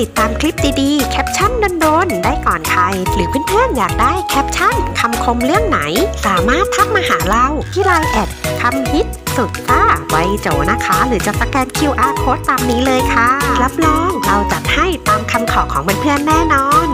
ติดตามคลิปดีๆ แคปชั่นโดนๆ ได้ก่อนใคร หรือเพื่อนๆ อยากได้แคปชั่นคำคมเรื่องไหน สามารถทักมาหาเราที่ไลน์แอดคำฮิตสุดซ่าวัยโจ๋นะคะ หรือจะสแกน QR code ตามนี้เลยค่ะ รับรองเราจัดให้ตามคำขอของเพื่อนๆ แน่นอน